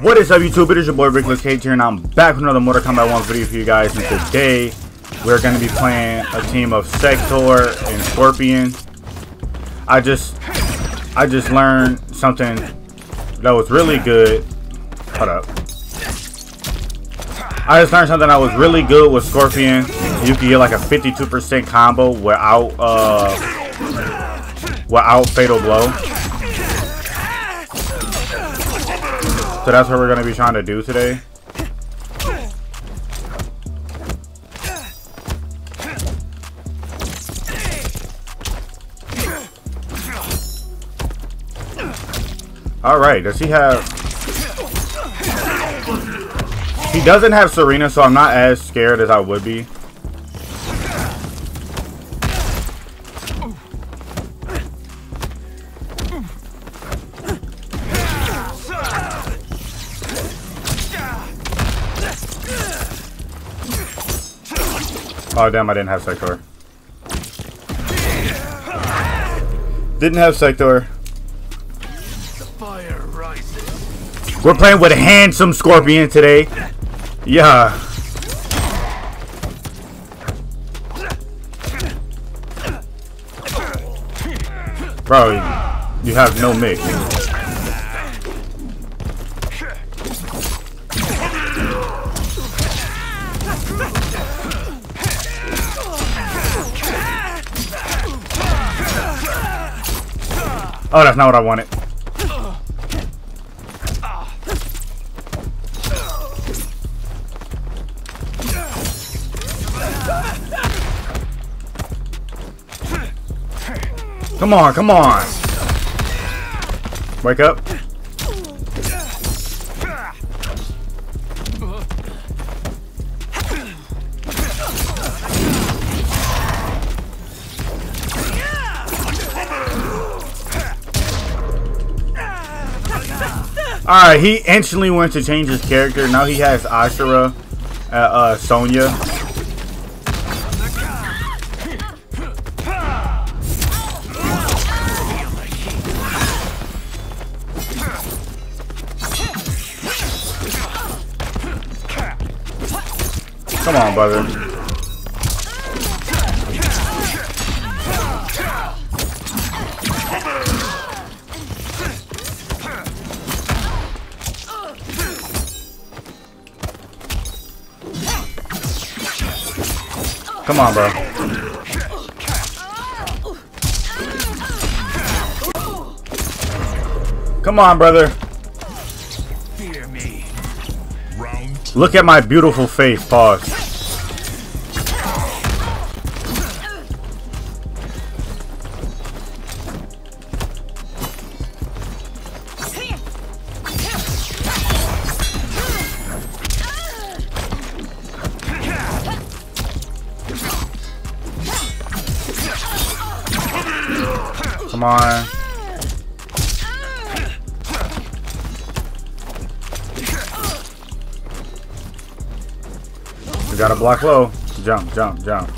What is up YouTube? It is your boy Rickulus Cage here and I'm back with another Mortal Kombat 1 video for you guys and today we're going to be playing a team of Sektor and Scorpion. I just I just learned something that was really good. Hold up. I just learned something that was really good with Scorpion. You can get like a 52% combo without uh without Fatal Blow. So that's what we're going to be trying to do today. Alright, does he have... He doesn't have Sareena, so I'm not as scared as I would be. Oh damn, I didn't have Sektor. Didn't have Sektor. We're playing with a handsome Scorpion today. Yeah. Bro, you have no mix. Oh, that's not what I wanted. Come on, come on. Wake up. Alright, he instantly went to change his character. Now he has Ashrah, uh, uh, Sonya. Come on, brother. Come on, bro. Come on, brother. Look at my beautiful face. Pause. Come on. We gotta block low. Jump, jump, jump.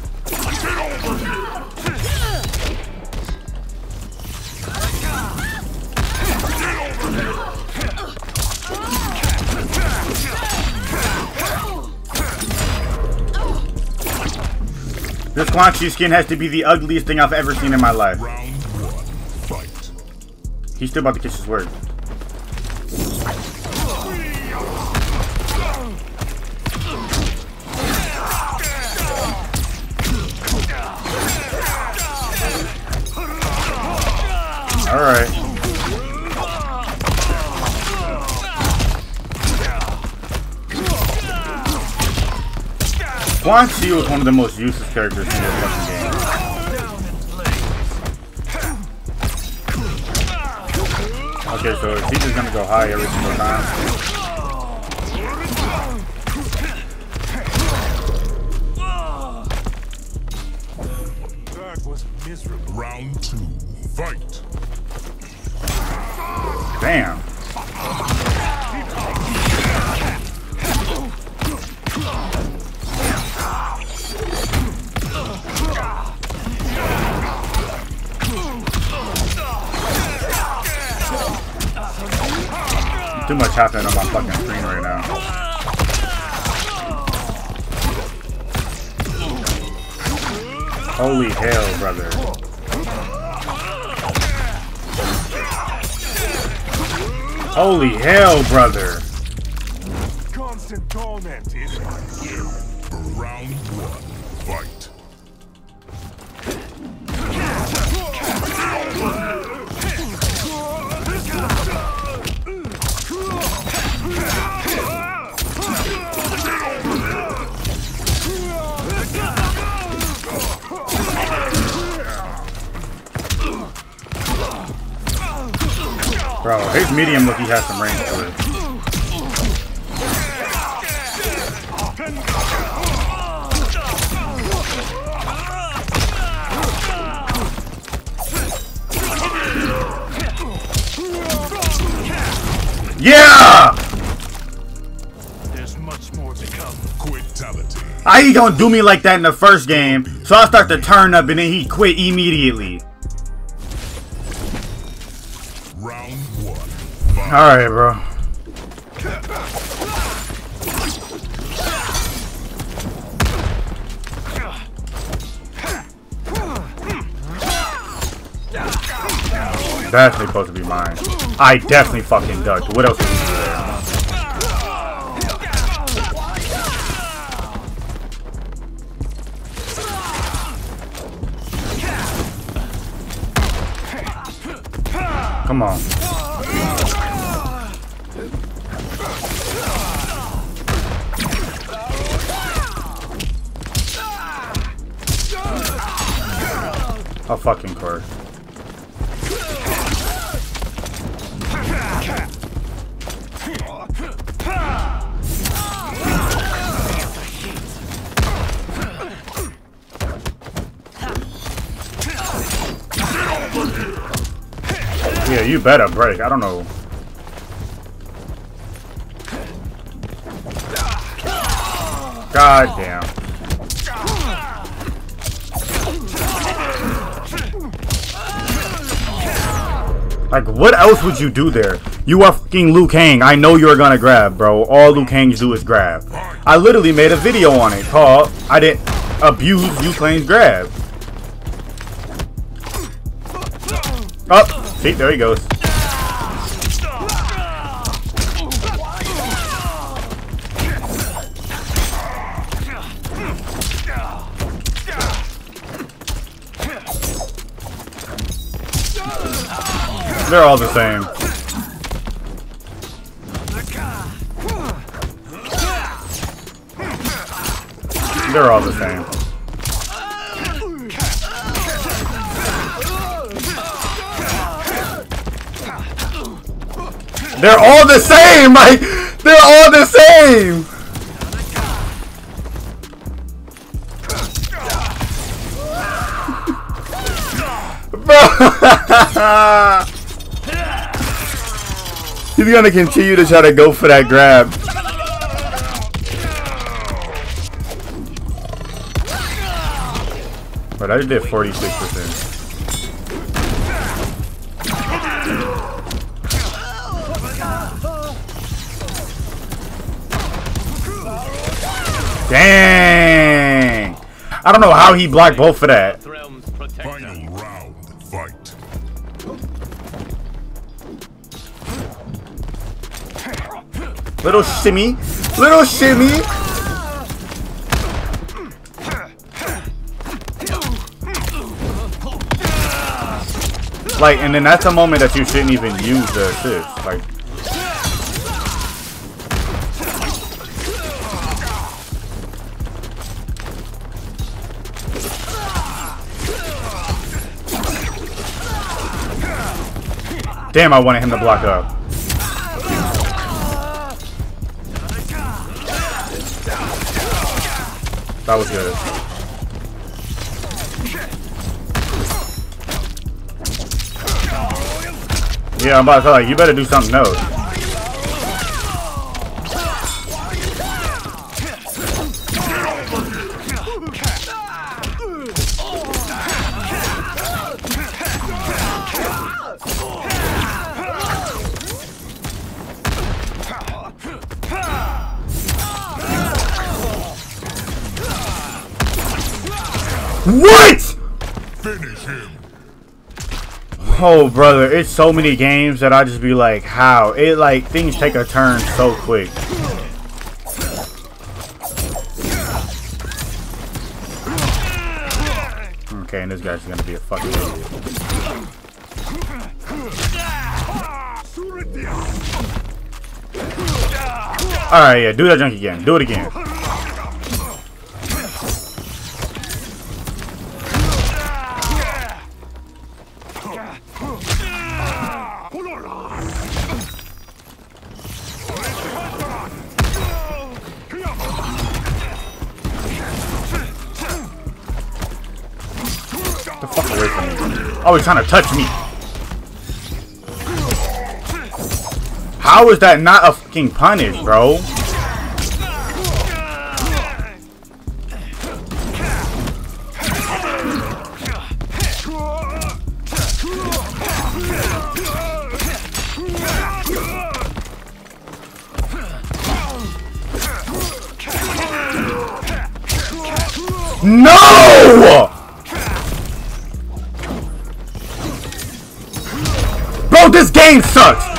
This Quan Chi skin has to be the ugliest thing I've ever seen in my life. He's still about to kiss his word. Alright. Quan Chi was one of the most useless characters in this fucking game. Okay, so he's just gonna go high every single time. That was miserable. Round two, fight. Damn. Too much happening on my fucking screen right now. Holy hell, brother. Holy hell, brother. Constant torment is Round one, his medium look he has some range to it. Yeah! There's much more to come. Quitality. How he gonna do me like that in the first game? So I start to turn up and then he quit immediately. Alright, bro. Definitely supposed to be mine. I definitely fucking ducked. What else would you do? Come on. A fucking course. Yeah, you better break. I don't know. God damn. Like, what else would you do there? You are fucking Liu Kang. I know you're gonna grab, bro. All Liu Kangs do is grab. I literally made a video on it called I didn't abuse Liu Kang's grab. Oh, see, there he goes. They're all the same. They're all the same. They're all the same! Like, they're all the same! Bro! He's gonna continue to try to go for that grab. But I did 46%. Dang! I don't know how he blocked both of that. Realm's protector. Final round, fight. Little shimmy. Little shimmy. Like, and then that's a moment that you shouldn't even use the assist. Like, damn, I wanted him to block up. That was good. Yeah, I'm about to tell like you better do something else. What? Finish him. Oh, brother, it's so many games that I just be like, how? It like things take a turn so quick. Okay, and this guy's gonna be a fucking idiot. Alright, yeah, do that junk again. Do it again. He's trying to touch me. How is that not a fucking punish, bro? No! Game sucks!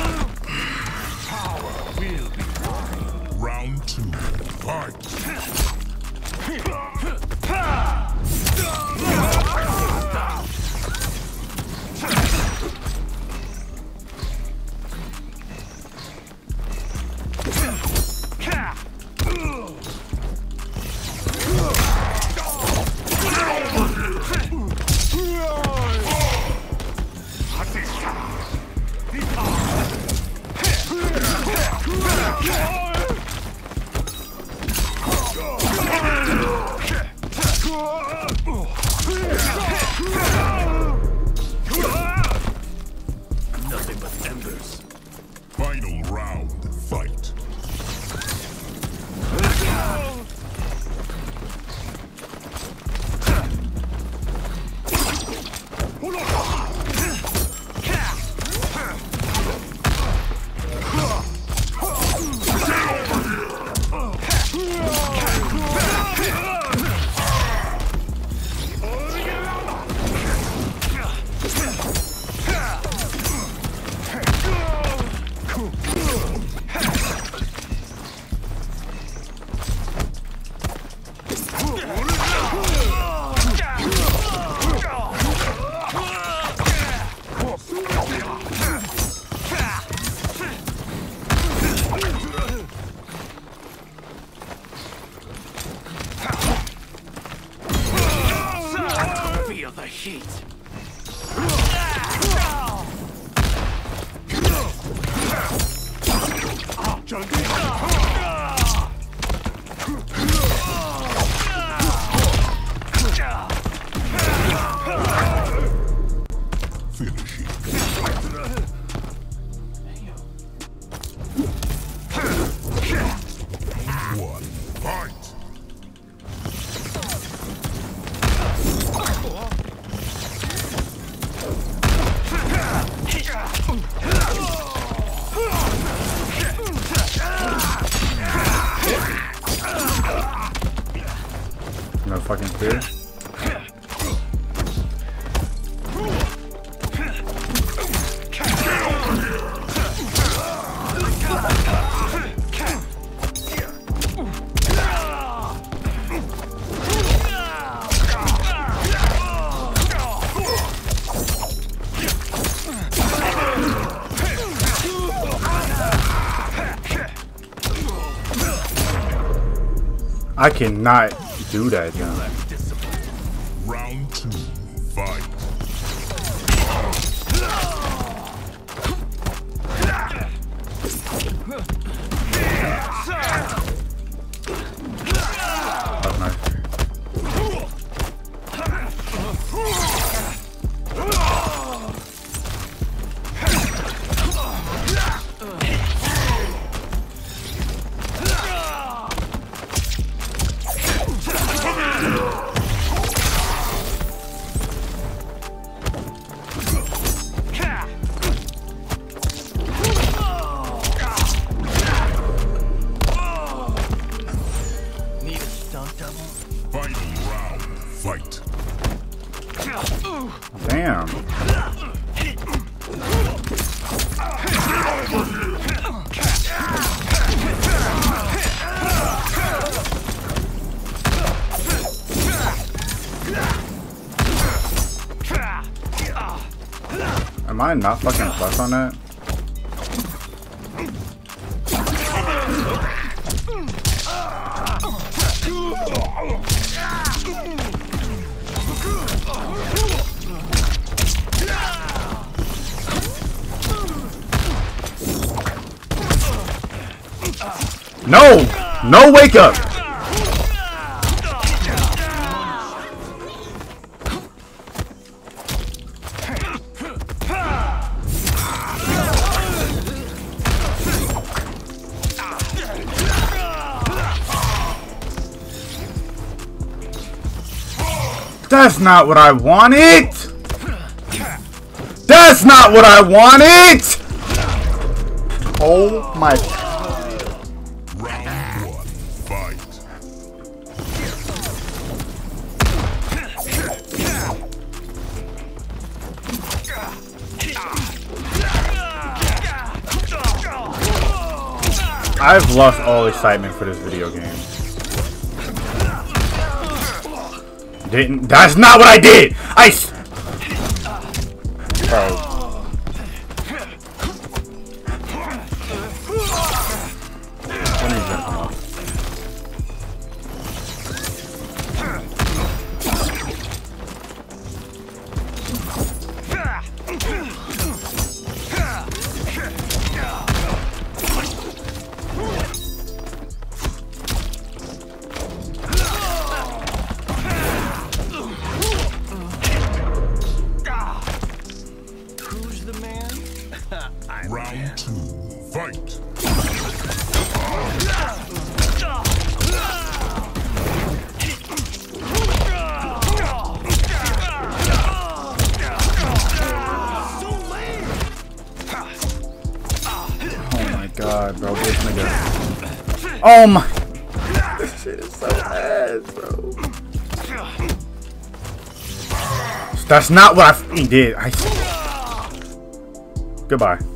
But embers. Final round. Fight. Huh? I cannot do that, John. I not fucking plus on that? No! No wake up! That's not what I wanted! That's not what I wanted! Oh my Round one. Fight. I've lost all excitement for this video game. Didn't. That's not what I did. I. Bro. Oh. The man? I'm Round two. Fight. Oh my god, bro. This nigga. Oh my. This shit is so ass, bro. That's not what I did. I. Goodbye.